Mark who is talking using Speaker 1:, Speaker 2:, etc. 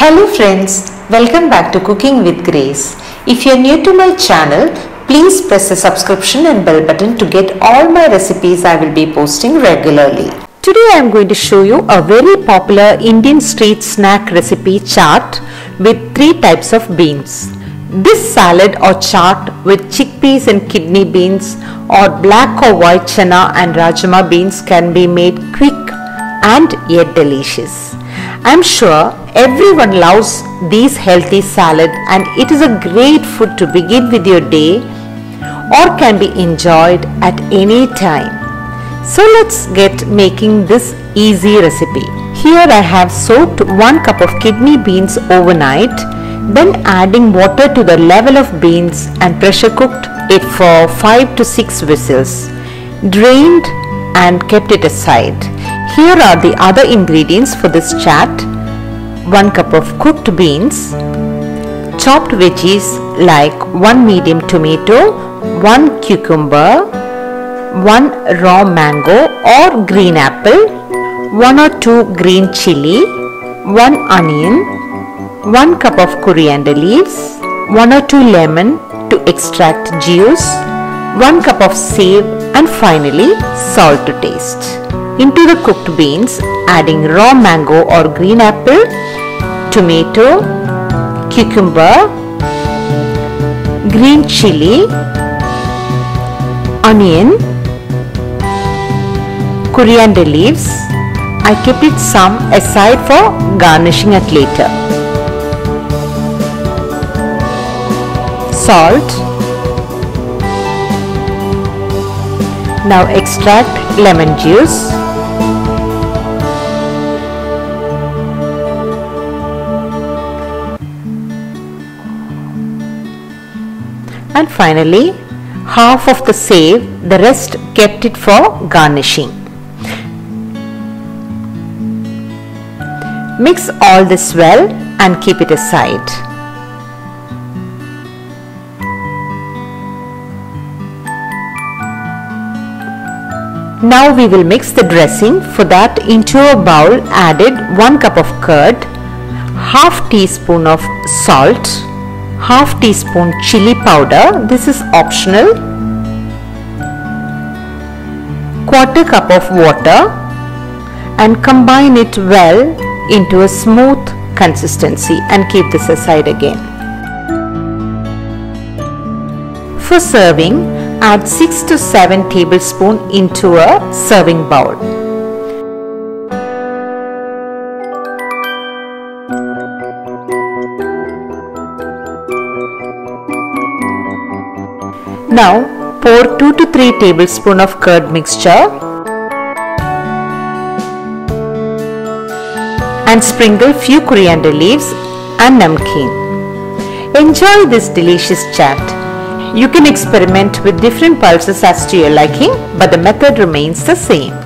Speaker 1: Hello friends, welcome back to Cooking with Grace. If you are new to my channel, please press the subscription and bell button to get all my recipes I will be posting regularly. Today I am going to show you a very popular Indian street snack recipe chaat with three types of beans. This salad or chaat with chickpeas and kidney beans or black or white chana and rajma beans can be made quick and yet delicious. I am sure everyone loves these healthy salad and it is a great food to begin with your day or can be enjoyed at any time. So let's get making this easy recipe. Here I have soaked 1 cup of kidney beans overnight then adding water to the level of beans and pressure cooked it for 5 to 6 whistles. Drained and kept it aside. Here are the other ingredients for this chaat. 1 cup of cooked beans, chopped veggies like 1 medium tomato, 1 cucumber, 1 raw mango or green apple, 1 or 2 green chili, 1 onion, 1 cup of coriander leaves, 1 or 2 lemon to extract juice, 1 cup of sev and finally salt to taste. Into the cooked beans adding raw mango or green apple, tomato, cucumber, green chili, onion, coriander leaves. I kept it some aside for garnishing at later. Salt. Now extract lemon juice. And finally half of the sev, the rest kept it for garnishing. Mix all this well and keep it aside. Now we will mix the dressing. For that into a bowl added 1 cup of curd, half teaspoon of salt, half teaspoon chili powder. This is optional. Quarter cup of water and combine it well into a smooth consistency and keep this aside again. For serving, add 6 to 7 tablespoon into a serving bowl. Now pour 2 to 3 tablespoon of curd mixture and sprinkle few coriander leaves and namkeen. Enjoy this delicious chaat. You can experiment with different pulses as to your liking but the method remains the same.